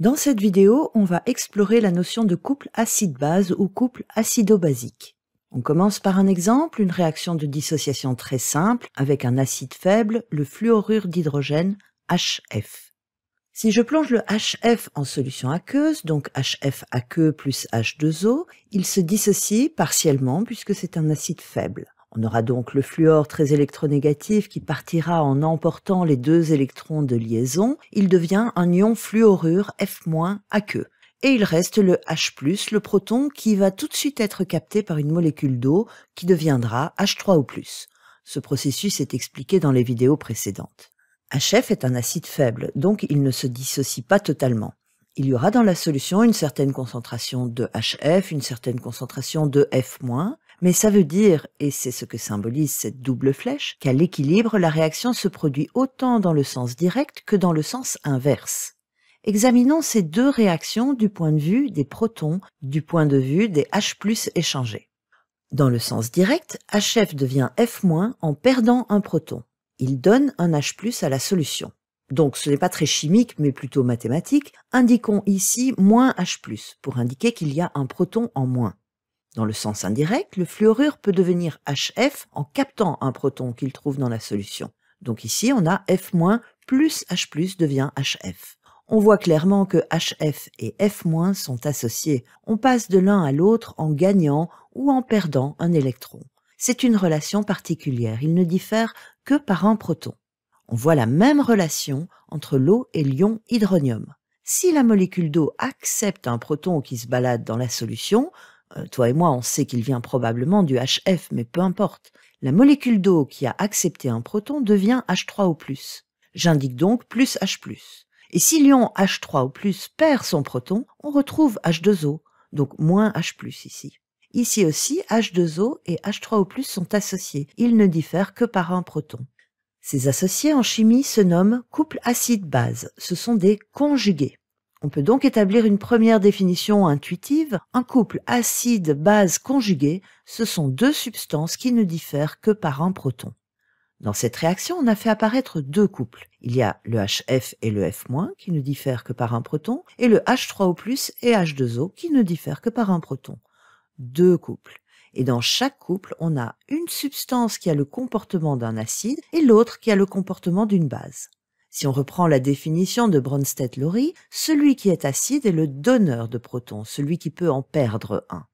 Dans cette vidéo, on va explorer la notion de couple acide-base ou couple acido-basique. On commence par un exemple, une réaction de dissociation très simple avec un acide faible, le fluorure d'hydrogène HF. Si je plonge le HF en solution aqueuse, donc HF aqueux plus H2O, il se dissocie partiellement puisque c'est un acide faible. On aura donc le fluor très électronégatif qui partira en emportant les deux électrons de liaison. Il devient un ion fluorure F- aqueux. Et il reste le H+, le proton, qui va tout de suite être capté par une molécule d'eau qui deviendra H3O+. Ce processus est expliqué dans les vidéos précédentes. HF est un acide faible, donc il ne se dissocie pas totalement. Il y aura dans la solution une certaine concentration de HF, une certaine concentration de F-, mais ça veut dire, et c'est ce que symbolise cette double flèche, qu'à l'équilibre, la réaction se produit autant dans le sens direct que dans le sens inverse. Examinons ces deux réactions du point de vue des protons, du point de vue des H échangés. Dans le sens direct, HF devient F- en perdant un proton. Il donne un H+, à la solution. Donc ce n'est pas très chimique, mais plutôt mathématique. Indiquons ici moins H+, pour indiquer qu'il y a un proton en moins. Dans le sens indirect, le fluorure peut devenir HF en captant un proton qu'il trouve dans la solution. Donc ici, on a F- plus H devient HF. On voit clairement que HF et F- sont associés. On passe de l'un à l'autre en gagnant ou en perdant un électron. C'est une relation particulière, il ne diffère que par un proton. On voit la même relation entre l'eau et l'ion hydronium. Si la molécule d'eau accepte un proton qui se balade dans la solution, toi et moi, on sait qu'il vient probablement du HF, mais peu importe. La molécule d'eau qui a accepté un proton devient H3O+. J'indique donc plus H+. Et si l'ion H3O+, perd son proton, on retrouve H2O, donc moins H+, ici. Ici aussi, H2O et H3O+, sont associés. Ils ne diffèrent que par un proton. Ces associés en chimie se nomment couple acide-base. Ce sont des conjugués. On peut donc établir une première définition intuitive. Un couple acide-base conjugué, ce sont deux substances qui ne diffèrent que par un proton. Dans cette réaction, on a fait apparaître deux couples. Il y a le HF et le F- qui ne diffèrent que par un proton, et le H3O+, et H2O qui ne diffèrent que par un proton. Deux couples. Et dans chaque couple, on a une substance qui a le comportement d'un acide et l'autre qui a le comportement d'une base. Si on reprend la définition de Bronsted-Lowry, celui qui est acide est le donneur de protons, celui qui peut en perdre un.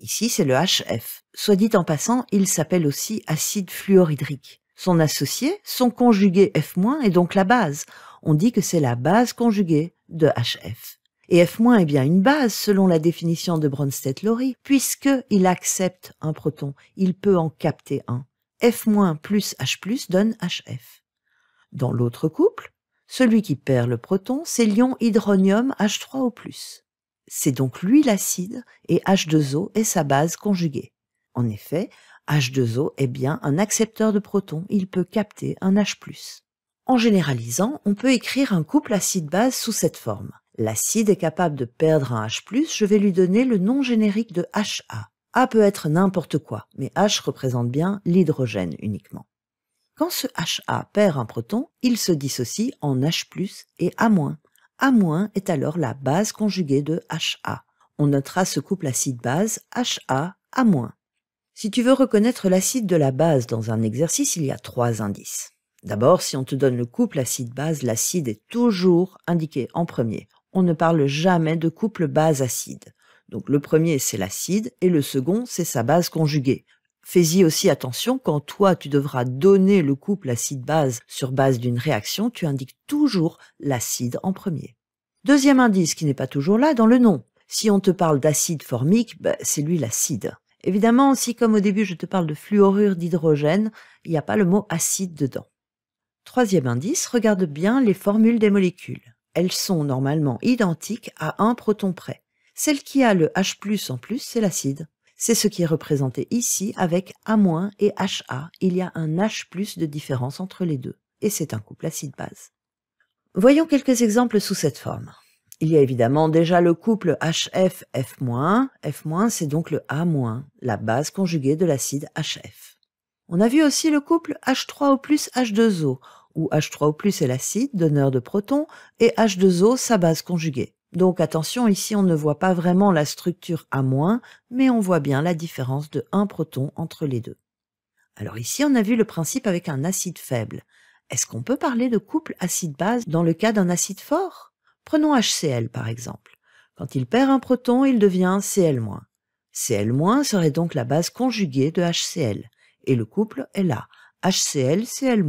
Ici, c'est le HF. Soit dit en passant, il s'appelle aussi acide fluorhydrique. Son associé, son conjugué F- est donc la base. On dit que c'est la base conjuguée de HF. Et F- est bien une base selon la définition de Bronsted-Lowry, puisqu'il accepte un proton, il peut en capter un. F- plus H+, donne HF. Dans l'autre couple, celui qui perd le proton, c'est l'ion hydronium H3O+. C'est donc lui l'acide et H2O est sa base conjuguée. En effet, H2O est bien un accepteur de protons, il peut capter un H+. En généralisant, on peut écrire un couple acide-base sous cette forme. L'acide est capable de perdre un H+, je vais lui donner le nom générique de HA. A peut être n'importe quoi, mais H représente bien l'hydrogène uniquement. Quand ce HA perd un proton, il se dissocie en H+, et A-. A- est alors la base conjuguée de HA. On notera ce couple acide-base HA A-. Si tu veux reconnaître l'acide de la base dans un exercice, il y a trois indices. D'abord, si on te donne le couple acide-base, l'acide est toujours indiqué en premier. On ne parle jamais de couple base-acide. Donc le premier, c'est l'acide, et le second, c'est sa base conjuguée. Fais-y aussi attention, quand toi tu devras donner le couple acide-base sur base d'une réaction, tu indiques toujours l'acide en premier. Deuxième indice qui n'est pas toujours là dans le nom. Si on te parle d'acide formique, ben, c'est lui l'acide. Évidemment, si comme au début je te parle de fluorure d'hydrogène, il n'y a pas le mot acide dedans. Troisième indice, regarde bien les formules des molécules. Elles sont normalement identiques à un proton près. Celle qui a le H+, en plus, c'est l'acide. C'est ce qui est représenté ici avec A- et HA. Il y a un H+, de différence entre les deux. Et c'est un couple acide-base. Voyons quelques exemples sous cette forme. Il y a évidemment déjà le couple HF F-. F- c'est donc le A-, la base conjuguée de l'acide HF. On a vu aussi le couple H3O plus H2O, où H3O plus est l'acide, donneur de protons, et H2O sa base conjuguée. Donc attention, ici on ne voit pas vraiment la structure à moins, mais on voit bien la différence de un proton entre les deux. Alors ici on a vu le principe avec un acide faible. Est-ce qu'on peut parler de couple acide-base dans le cas d'un acide fort? Prenons HCl par exemple. Quand il perd un proton, il devient Cl-. Cl- serait donc la base conjuguée de HCl, et le couple est là, HCl-Cl-.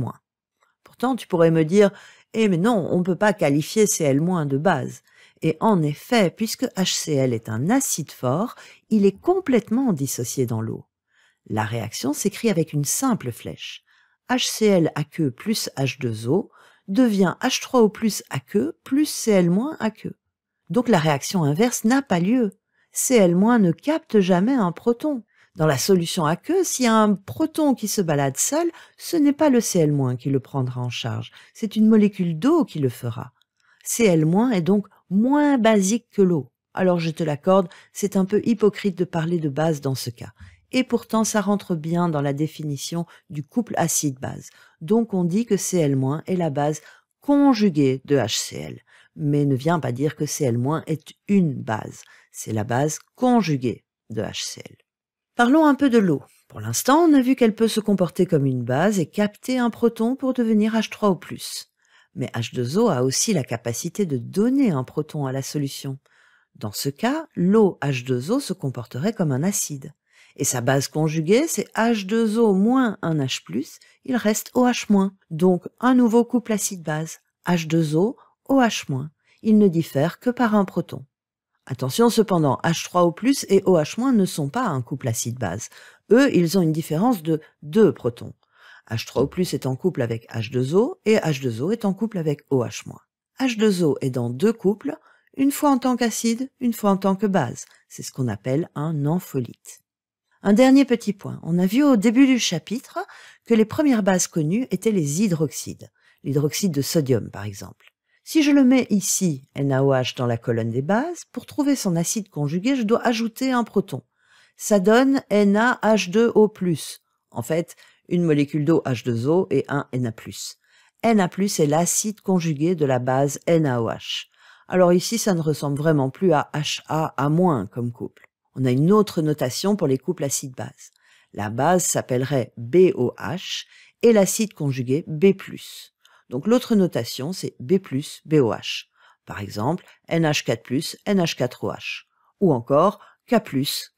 Pourtant, tu pourrais me dire, eh mais non, on ne peut pas qualifier Cl- de base. Et en effet, puisque HCl est un acide fort, il est complètement dissocié dans l'eau. La réaction s'écrit avec une simple flèche. HCl aqueux plus H2O devient H3O plus aqueux plus Cl- aqueux. Donc la réaction inverse n'a pas lieu. Cl- ne capte jamais un proton. Dans la solution aqueuse, s'il y a un proton qui se balade seul, ce n'est pas le Cl- qui le prendra en charge, c'est une molécule d'eau qui le fera. Cl- est donc moins basique que l'eau. Alors je te l'accorde, c'est un peu hypocrite de parler de base dans ce cas. Et pourtant, ça rentre bien dans la définition du couple acide-base. Donc on dit que Cl- est la base conjuguée de HCl. Mais ne vient pas dire que Cl- est une base. C'est la base conjuguée de HCl. Parlons un peu de l'eau. Pour l'instant, on a vu qu'elle peut se comporter comme une base et capter un proton pour devenir H3O+. Mais H2O a aussi la capacité de donner un proton à la solution. Dans ce cas, l'eau H2O se comporterait comme un acide. Et sa base conjuguée, c'est H2O moins un H+, il reste OH-. Donc un nouveau couple acide-base, H2O, OH-. Il ne diffère que par un proton. Attention cependant, H3O+, et OH- ne sont pas un couple acide-base. Eux, ils ont une différence de deux protons. H3O+, est en couple avec H2O et H2O est en couple avec OH-. H2O est dans deux couples, une fois en tant qu'acide, une fois en tant que base. C'est ce qu'on appelle un ampholyte. Un dernier petit point. On a vu au début du chapitre que les premières bases connues étaient les hydroxydes. L'hydroxyde de sodium, par exemple. Si je le mets ici, NaOH, dans la colonne des bases, pour trouver son acide conjugué, je dois ajouter un proton. Ça donne NaH2O+. En fait, une molécule d'eau H2O et un Na+. Na+, est l'acide conjugué de la base NaOH. Alors ici, ça ne ressemble vraiment plus à HA comme couple. On a une autre notation pour les couples acides-bases. La base s'appellerait BOH et l'acide conjugué B+. Donc l'autre notation, c'est B+, BOH. Par exemple, NH4+, NH4OH. Ou encore K+,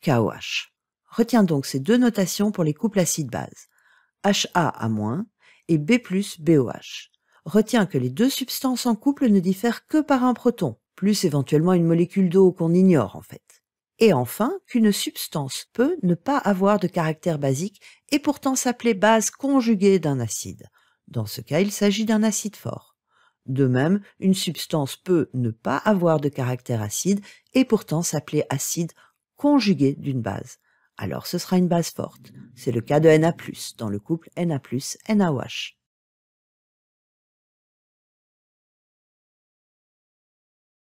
KOH. Retiens donc ces deux notations pour les couples acides-bases. HA et B+, BOH. Retiens que les deux substances en couple ne diffèrent que par un proton, plus éventuellement une molécule d'eau qu'on ignore en fait. Et enfin, qu'une substance peut ne pas avoir de caractère basique et pourtant s'appeler base conjuguée d'un acide. Dans ce cas, il s'agit d'un acide fort. De même, une substance peut ne pas avoir de caractère acide et pourtant s'appeler acide conjugué d'une base. Alors ce sera une base forte. C'est le cas de Na+, dans le couple Na+, NaOH.